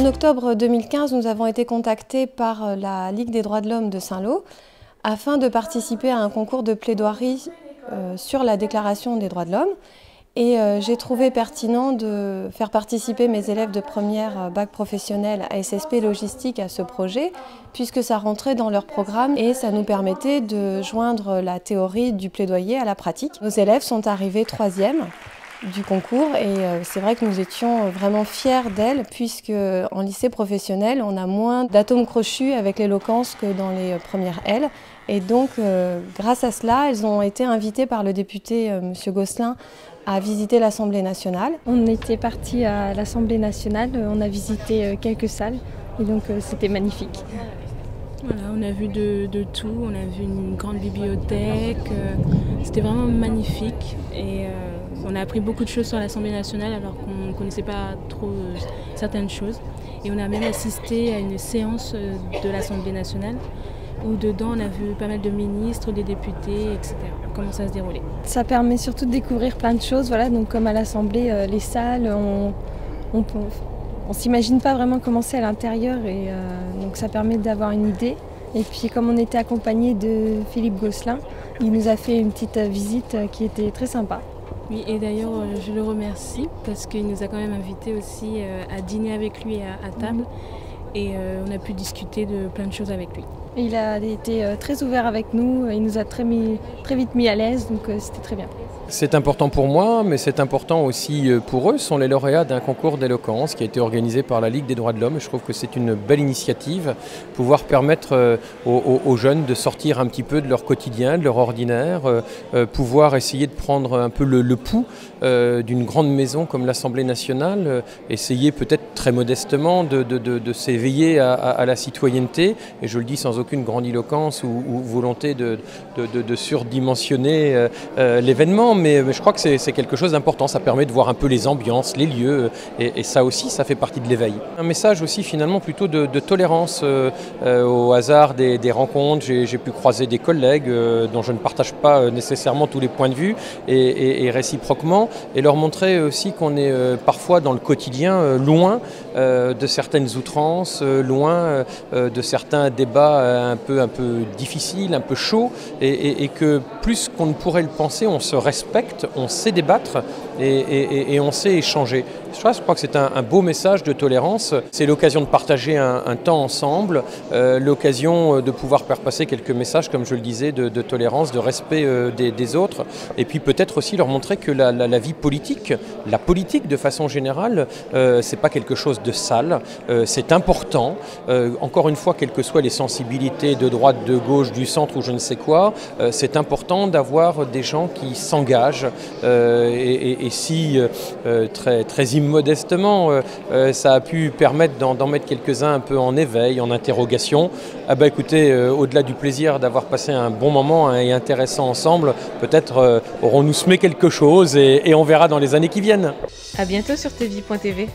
En octobre 2015, nous avons été contactés par euh, la Ligue des droits de l'homme de Saint-Lô afin de participer à un concours de plaidoirie euh, sur la Déclaration des droits de l'homme. Et euh, j'ai trouvé pertinent de faire participer mes élèves de première bac professionnel à SSP Logistique à ce projet, puisque ça rentrait dans leur programme et ça nous permettait de joindre la théorie du plaidoyer à la pratique. Nos élèves sont arrivés troisième du concours et euh, c'est vrai que nous étions vraiment fiers d'elles puisque en lycée professionnel on a moins d'atomes crochus avec l'éloquence que dans les premières L et donc euh, grâce à cela elles ont été invitées par le député euh, Monsieur Gosselin à visiter l'Assemblée nationale. On était parti à l'Assemblée nationale, on a visité quelques salles et donc c'était magnifique. Voilà, on a vu de, tout, on a vu une grande bibliothèque, c'était vraiment magnifique et on a appris beaucoup de choses sur l'Assemblée nationale alors qu'on ne connaissait pas trop euh, certaines choses. Et on a même assisté à une séance euh, de l'Assemblée nationale où dedans on a vu pas mal de ministres, des députés, etc. Comment ça se déroulait. Ça permet surtout de découvrir plein de choses. Voilà, donc comme à l'Assemblée, euh, les salles, on, on s'imagine pas vraiment comment c'est à l'intérieur et donc ça permet d'avoir une idée. Et puis comme on était accompagné de Philippe Gosselin, il nous a fait une petite visite qui était très sympa. Oui, et d'ailleurs, euh, je le remercie parce qu'il nous a quand même invités aussi euh, à dîner avec lui à, table. Et euh, on a pu discuter de plein de choses avec lui. Il a été très ouvert avec nous, il nous a très, vite mis à l'aise, donc c'était très bien. C'est important pour moi, mais c'est important aussi euh, pour eux. Ce sont les lauréats d'un concours d'éloquence qui a été organisé par la Ligue des droits de l'homme. Je trouve que c'est une belle initiative, pouvoir permettre euh, aux, jeunes de sortir un petit peu de leur quotidien, de leur ordinaire, euh, pouvoir essayer de prendre un peu le, pouls d'une grande maison comme l'Assemblée nationale, essayer peut-être très modestement de, s'éveiller à, la citoyenneté, et je le dis sans aucune grandiloquence ou, ou volonté de, surdimensionner l'événement mais, je crois que c'est quelque chose d'important. Ça permet de voir un peu les ambiances, les lieux, et, ça aussi, ça fait partie de l'éveil. Un message aussi finalement plutôt de, tolérance euh, euh, au hasard des, rencontres. J'ai pu croiser des collègues euh, dont je ne partage pas nécessairement tous les points de vue, et, réciproquement, et leur montrer aussi qu'on est parfois dans le quotidien loin de certaines outrances, loin de certains débats un peu, difficiles, un peu chauds, et, que plus qu'on ne pourrait le penser, on se respecte on sait débattre et, on sait échanger. Je crois que c'est un, beau message de tolérance. C'est l'occasion de partager un, temps ensemble, euh, l'occasion euh, de pouvoir faire passer quelques messages, comme je le disais, de, tolérance, de respect euh, des, autres, et puis peut-être aussi leur montrer que la, vie politique, la politique de façon générale, c'est pas quelque chose de sale, c'est important. encore une fois, quelles que soient les sensibilités de droite, de gauche, du centre ou je ne sais quoi, c'est important d'avoir des gens qui s'engagent et, et, si très très modestement, euh, euh, ça a pu permettre d'en mettre quelques-uns un peu en éveil, en interrogation. Ah bah écoutez, euh, au-delà du plaisir d'avoir passé un bon moment hein, et intéressant ensemble, peut-être aurons-nous semé quelque chose et, et on verra dans les années qui viennent. À bientôt sur tv.tv.